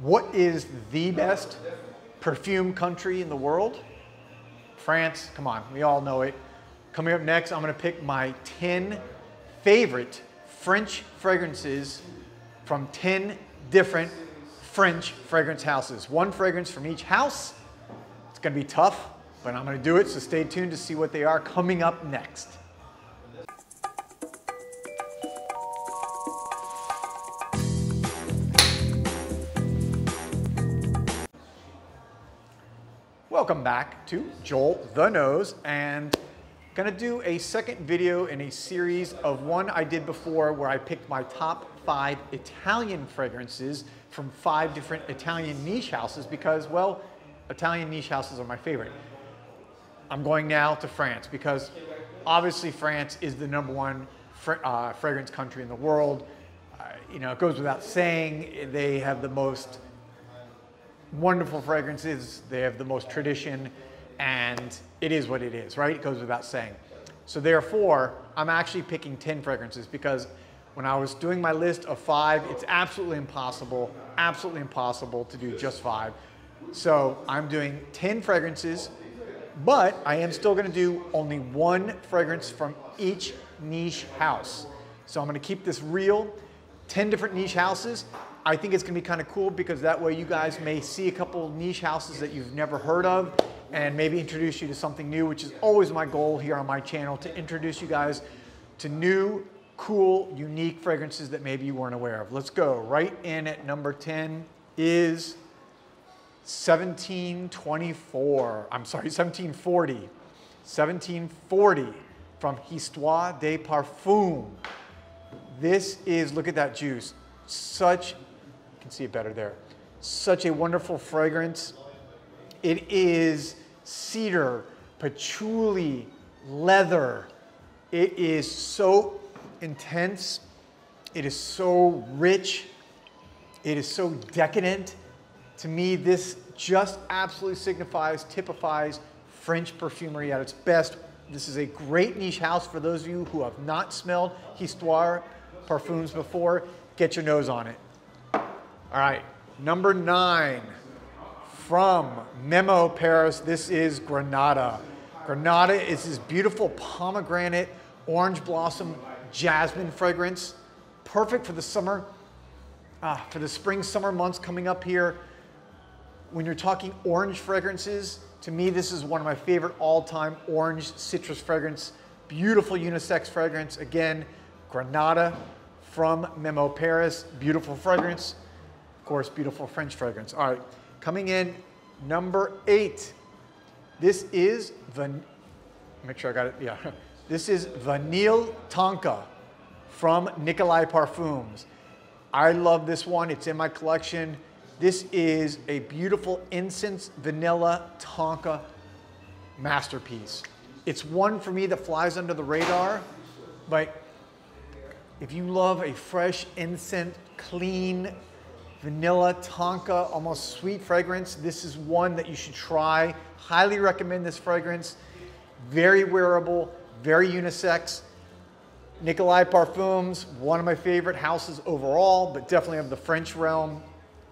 What is the best perfume country in the world? France, come on, we all know it. Coming up next, I'm gonna pick my 10 favorite French fragrances from 10 different French fragrance houses. One fragrance from each house. It's gonna be tough, but I'm gonna do it, so stay tuned to see what they are coming up next. Welcome back to Joel the Nose and gonna do a second video in a series of one I did before where I picked my top five Italian fragrances from five different Italian niche houses because, well, Italian niche houses are my favorite. I'm going now to France because obviously France is the number one uh, fragrance country in the world. Uh, you know, it goes without saying, they have the most wonderful fragrances. They have the most tradition and it is what it is, right? It goes without saying. So therefore, I'm actually picking 10 fragrances because when I was doing my list of five, it's absolutely impossible, absolutely impossible to do just five. So I'm doing 10 fragrances, but I am still gonna do only one fragrance from each niche house. So I'm gonna keep this real, 10 different niche houses. I think it's gonna be kind of cool because that way you guys may see a couple niche houses that you've never heard of and maybe introduce you to something new, which is always my goal here on my channel, to introduce you guys to new, cool, unique fragrances that maybe you weren't aware of. Let's go. Right in at number 10 is 1724. I'm sorry, 1740. 1740 from Histoire des Parfums. This is, look at that juice. Such can see it better there. Such a wonderful fragrance. It is cedar, patchouli, leather. It is so intense. It is so rich. It is so decadent. To me, this just absolutely signifies, typifies French perfumery at its best. This is a great niche house for those of you who have not smelled Histoire parfums before. Get your nose on it. All right, number nine from Memo Paris. This is Granada. Granada is this beautiful pomegranate, orange blossom, jasmine fragrance. Perfect for the summer, ah, for the spring, summer months coming up here. When you're talking orange fragrances, to me, this is one of my favorite all-time orange citrus fragrance. Beautiful unisex fragrance. Again, Granada from Memo Paris. Beautiful fragrance course, beautiful French fragrance. All right, coming in number eight. This is, van make sure I got it, yeah. This is Vanille Tonka from Nicolai Parfums. I love this one, it's in my collection. This is a beautiful incense vanilla Tonka masterpiece. It's one for me that flies under the radar, but if you love a fresh, incense, clean, vanilla, tonka, almost sweet fragrance. This is one that you should try. Highly recommend this fragrance. Very wearable, very unisex. Nicolai Parfums, one of my favorite houses overall, but definitely of the French realm.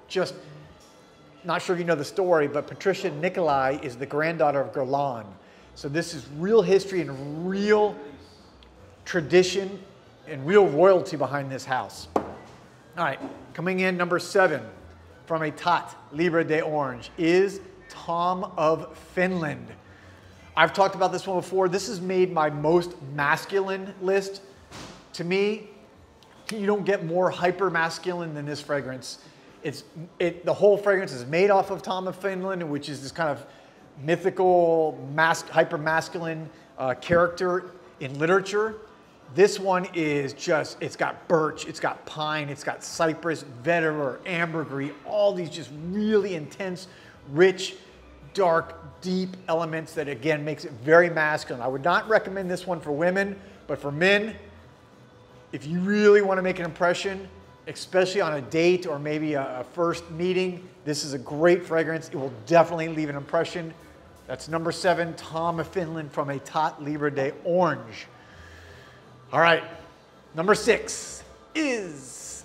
Just not sure if you know the story, but Patricia Nicolai is the granddaughter of Guerlain. So this is real history and real tradition and real royalty behind this house. All right, coming in number seven from a Etat Libre d'Orange is Tom of Finland. I've talked about this one before. This has made my most masculine list. To me, you don't get more hyper masculine than this fragrance. It's it, the whole fragrance is made off of Tom of Finland, which is this kind of mythical, mas- hyper masculine uh, character in literature. This one is just, it's got birch, it's got pine, it's got cypress, vetiver, ambergris, all these just really intense, rich, dark, deep elements that again makes it very masculine. I would not recommend this one for women, but for men, if you really want to make an impression, especially on a date or maybe a, first meeting, this is a great fragrance. It will definitely leave an impression. That's number seven, Tom of Finland from a Etat Libre d'Orange. All right, number six is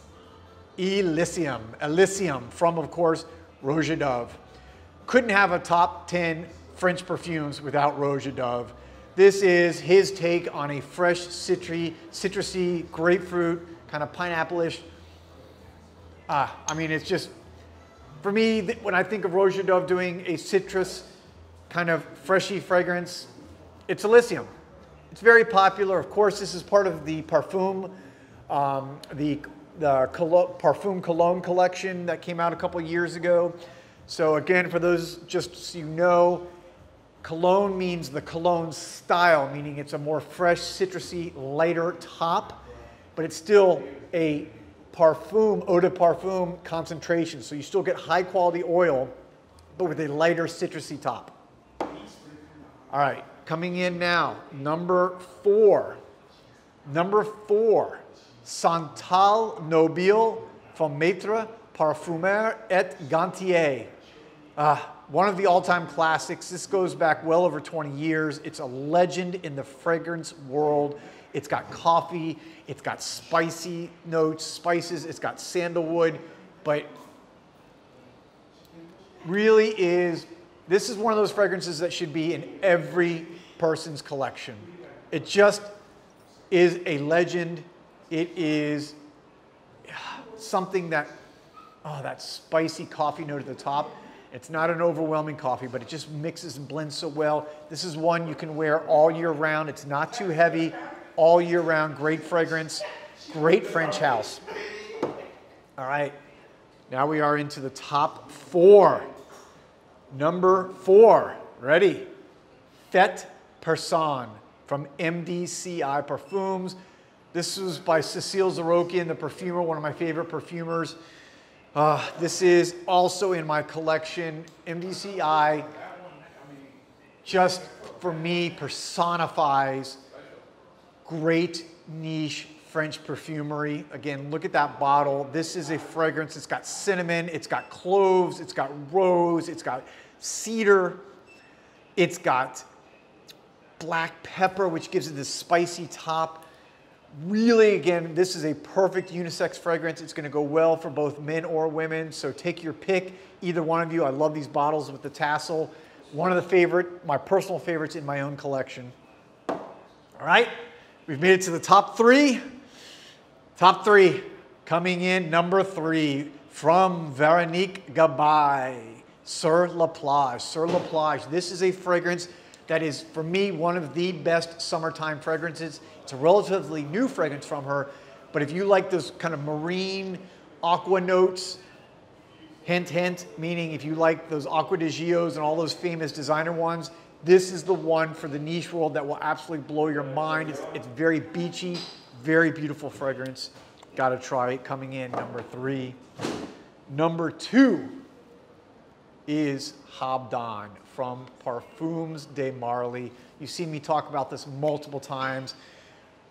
Elysium. Elysium from, of course, Roja Dove. Couldn't have a top 10 French perfumes without Roja Dove. This is his take on a fresh citrusy, citrusy grapefruit, kind of pineapple-ish. Ah, I mean, it's just, for me, when I think of Roja Dove doing a citrus kind of freshy fragrance, it's Elysium. It's very popular. Of course, this is part of the Parfum, um, the, the Colo Parfum Cologne collection that came out a couple years ago. So again, for those just so you know, cologne means the cologne style, meaning it's a more fresh, citrusy, lighter top, but it's still a parfum, eau de parfum concentration. So you still get high quality oil, but with a lighter citrusy top. All right, Coming in now, number four. Number four, Santal Nobile from Maitre Parfumeur et Gantier. Uh, one of the all-time classics. This goes back well over 20 years. It's a legend in the fragrance world. It's got coffee, it's got spicy notes, spices, it's got sandalwood, but really is, this is one of those fragrances that should be in every person's collection. It just is a legend. It is something that, oh, that spicy coffee note at the top. It's not an overwhelming coffee, but it just mixes and blends so well. This is one you can wear all year round. It's not too heavy, all year round. Great fragrance, great French house. All right, now we are into the top four. Number four, ready? Fêtes Persanes from MDCI Parfums. This was by Cecile Zarokian, the perfumer, one of my favorite perfumers. Uh, this is also in my collection. MDCI just, for me, personifies great niche French perfumery. Again, look at that bottle. This is a fragrance. It's got cinnamon, it's got cloves, it's got rose, it's got cedar, it's got black pepper, which gives it this spicy top. Really, again, this is a perfect unisex fragrance. It's gonna go well for both men or women, so take your pick, either one of you. I love these bottles with the tassel. One of the favorite, my personal favorites in my own collection. All right, we've made it to the top three. Top three, coming in number three from Veronique Gabai, Sur La Plage. Sur La Plage, this is a fragrance that is, for me, one of the best summertime fragrances. It's a relatively new fragrance from her, but if you like those kind of marine aqua notes, hint, hint, meaning if you like those Acqua di Gios and all those famous designer ones, this is the one for the niche world that will absolutely blow your mind. It's, it's very beachy, very beautiful fragrance. Gotta try it. Coming in number three. Number two is Habdan from Parfums de Marly. You've seen me talk about this multiple times.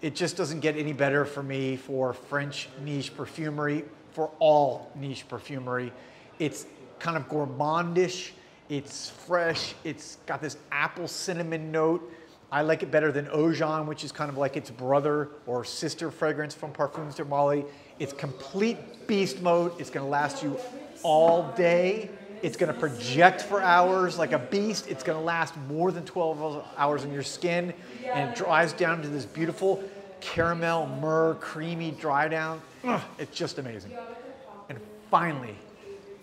It just doesn't get any better for me for French niche perfumery, for all niche perfumery. It's kind of gourmandish, it's fresh, it's got this apple cinnamon note. I like it better than Oajan, which is kind of like its brother or sister fragrance from Parfums de Marly. It's complete beast mode. It's gonna last you all day. It's gonna project for hours like a beast. It's gonna last more than 12 hours on your skin and it dries down to this beautiful caramel, myrrh, creamy dry down. Ugh, it's just amazing. And finally,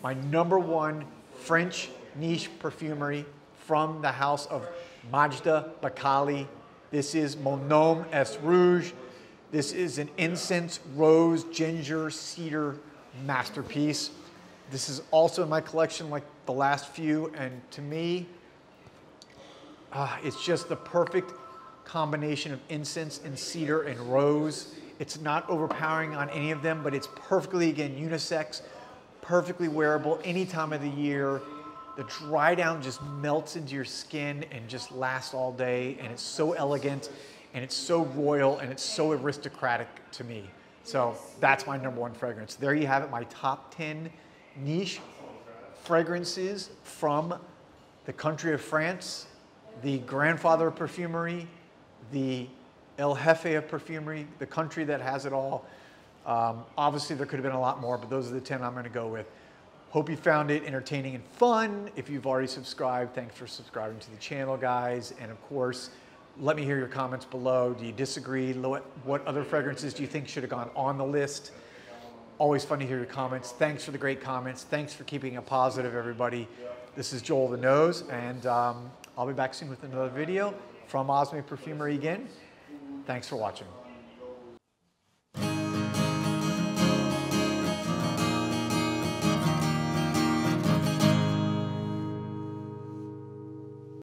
my number one French niche perfumery from the house of Majda Bekkali. This is Mon Nom est Rouge. This is an incense, rose, ginger, cedar masterpiece. This is also in my collection like the last few, and to me, uh, it's just the perfect combination of incense and cedar and rose. It's not overpowering on any of them, but it's perfectly, again, unisex, perfectly wearable any time of the year. The dry down just melts into your skin and just lasts all day, and it's so elegant, and it's so royal, and it's so aristocratic to me. So that's my number one fragrance. There you have it, my top 10 niche fragrances from the country of France, the grandfather of perfumery, the El Jefe of perfumery, the country that has it all. Um, obviously, there could have been a lot more, but those are the 10 I'm going to go with. Hope you found it entertaining and fun. If you've already subscribed, thanks for subscribing to the channel, guys. And of course, let me hear your comments below. Do you disagree? What, other fragrances do you think should have gone on the list? Always fun to hear your comments. Thanks for the great comments. Thanks for keeping it positive, everybody. This is Joel the Nose, and um, I'll be back soon with another video from Osme Perfumery again. Thanks for watching.